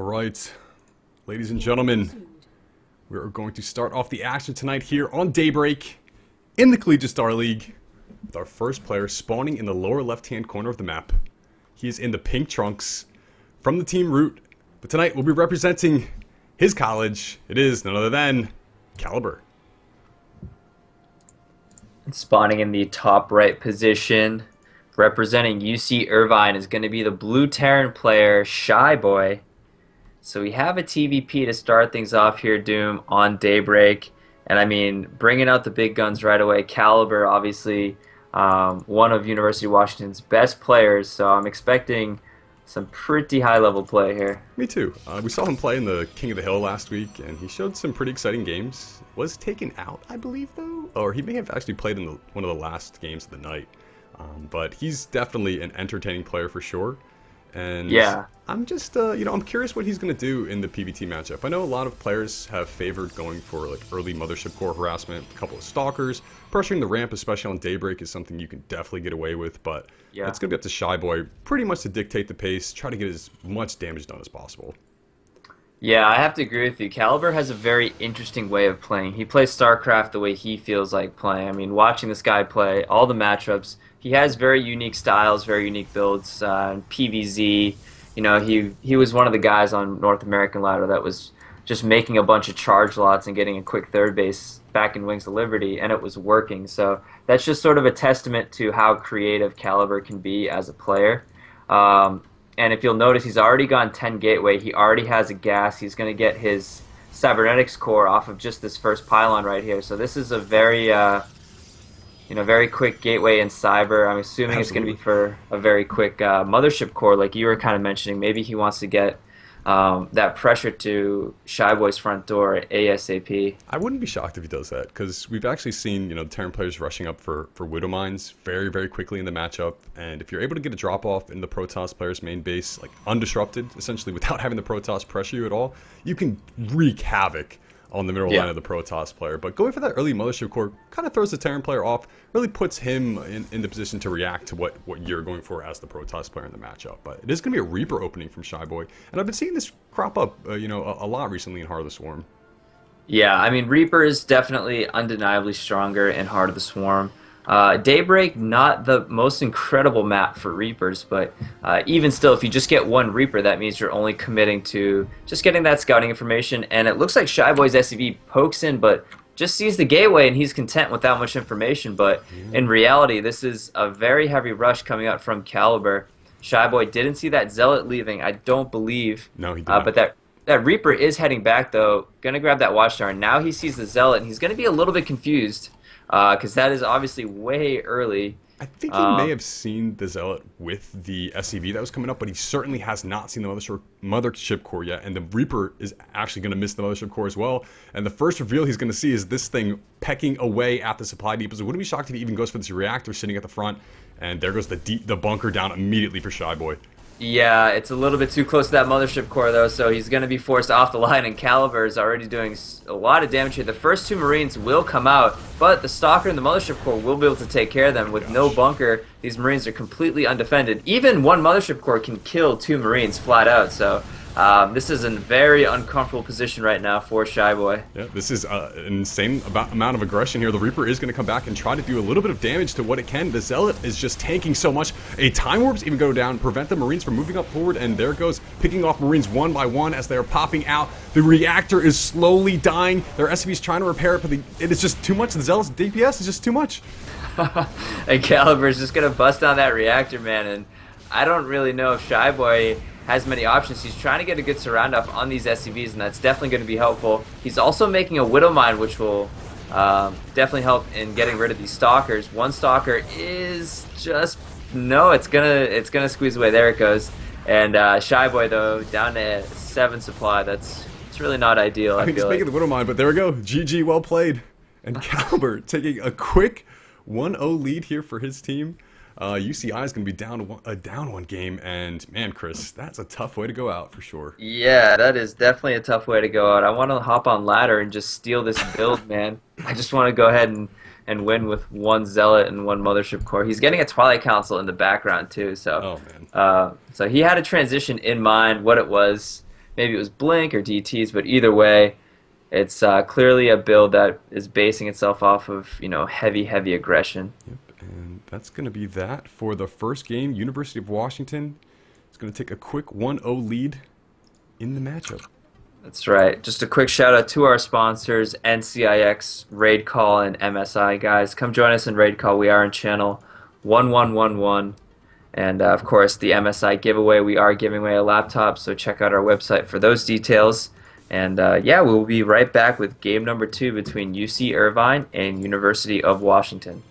All right, ladies and gentlemen, we are going to start off the action tonight here on Daybreak in the Collegiate Star League with our first player spawning in the lower left-hand corner of the map. He is in the pink trunks from the team ROOT, but tonight we'll be representing his college. It is none other than Caliber. Spawning in the top right position, representing UC Irvine is going to be the Blue Terran player, Shy Boy. So we have a TVP to start things off here, Doom, on Daybreak. And I mean, bringing out the big guns right away. Caliber, obviously, um, one of University of Washington's best players. So I'm expecting some pretty high level play here. Me too. Uh, we saw him play in the King of the Hill last week, and he showed some pretty exciting games. Was taken out, I believe, though, or he may have actually played in the, one of the last games of the night. Um, but he's definitely an entertaining player for sure. And yeah, I'm just, uh, you know, I'm curious what he's going to do in the PVT matchup. I know a lot of players have favored going for like early mothership core harassment, a couple of stalkers, pressuring the ramp, especially on daybreak, is something you can definitely get away with. But yeah. it's going to be up to Shy Boy pretty much to dictate the pace, try to get as much damage done as possible. Yeah, I have to agree with you. Caliber has a very interesting way of playing. He plays StarCraft the way he feels like playing. I mean, watching this guy play, all the matchups he has very unique styles, very unique builds. Uh, PVZ, you know, he he was one of the guys on North American Ladder that was just making a bunch of chargelots and getting a quick third base back in Wings of Liberty, and it was working. So that's just sort of a testament to how creative Caliber can be as a player. Um, and if you'll notice, he's already gone 10 gateway. He already has a gas. He's going to get his cybernetics core off of just this first pylon right here. So this is a very uh, you know, very quick gateway in cyber. I'm assuming Absolutely. it's going to be for a very quick uh, mothership core, like you were kind of mentioning. Maybe he wants to get um, that pressure to Shy Boy's front door ASAP. I wouldn't be shocked if he does that because we've actually seen you know Terran players rushing up for for Widow Mines very very quickly in the matchup, and if you're able to get a drop off in the Protoss player's main base like undisrupted, essentially without having the Protoss pressure you at all, you can wreak havoc on the middle yeah. line of the Protoss player. But going for that early Mothership Core kind of throws the Terran player off, really puts him in, in the position to react to what, what you're going for as the Protoss player in the matchup. But it is going to be a Reaper opening from Shy Boy. And I've been seeing this crop up, uh, you know, a, a, lot recently in Heart of the Swarm. Yeah, I mean, Reaper is definitely undeniably stronger in Heart of the Swarm. Uh, Daybreak, not the most incredible map for Reapers, but uh, even still, if you just get one Reaper, that means you're only committing to just getting that scouting information. And it looks like Shy Boy's SCV pokes in, but just sees the gateway and he's content with that much information. But in reality, this is a very heavy rush coming out from Caliber. Shy Boy didn't see that Zealot leaving, I don't believe. No, he did. Uh, but that that Reaper is heading back though, gonna grab that Watchtower. And now he sees the Zealot and he's gonna be a little bit confused because uh, that is obviously way early. I think he um, may have seen the Zealot with the SCV that was coming up, but he certainly has not seen the Mothership, mothership Core yet. And the Reaper is actually going to miss the Mothership Core as well. And the first reveal he's going to see is this thing pecking away at the supply depot. So wouldn't be shocked if he even goes for this reactor sitting at the front. And there goes the deep, the bunker down immediately for Shy Boy. Yeah, it's a little bit too close to that mothership core though, so he's going to be forced off the line. And Caliber is already doing a lot of damage here. The first two Marines will come out, but the Stalker and the mothership core will be able to take care of them with Gosh. no bunker. These Marines are completely undefended. Even one mothership core can kill two Marines flat out. So um, this is a very uncomfortable position right now for Shy Boy. Yeah, this is uh, an insane about, amount of aggression here. The Reaper is going to come back and try to do a little bit of damage to what it can. The Zealot is just tanking so much. A Time Warps even go down, prevent the Marines from moving up forward, and there goes picking off Marines one by one as they are popping out. The reactor is slowly dying. Their SCV is trying to repair it, but the, it is just too much. The Zealot's DPS is just too much. and Caliber is just going to bust down that reactor, man, and I don't really know if Shy Boy has many options. He's trying to get a good surround up on these SCVs, and that's definitely going to be helpful. He's also making a Widow Mine, which will um, definitely help in getting rid of these stalkers. One stalker is just no, it's gonna it's gonna squeeze away. There it goes. And uh, Shy Boy though down to seven supply. That's it's really not ideal. I, I mean, he's like. making the Widow Mine, but there we go. GG, well played. And Caliber taking a quick 1-0 lead here for his team. Uh, UCI is going to be down one, a down one game, and man, Chris, that's a tough way to go out for sure. Yeah, that is definitely a tough way to go out. I want to hop on ladder and just steal this build, man. I just want to go ahead and and win with one zealot and one mothership core. He's getting a Twilight Council in the background too, so oh, man. Uh, so he had a transition in mind, what it was. maybe it was Blink or DTs, but either way, it's uh, clearly a build that is basing itself off of you know heavy, heavy aggression. Yep, and that's going to be that for the first game. University of Washington is going to take a quick 1-0 lead in the matchup. That's right. Just a quick shout out to our sponsors, NCIX, Raid Call, and MSI. Guys, come join us in Raid Call. We are in channel 1111. And uh, of course, the MSI giveaway. We are giving away a laptop, so check out our website for those details. And uh, yeah, we'll be right back with game number two between UC Irvine and University of Washington.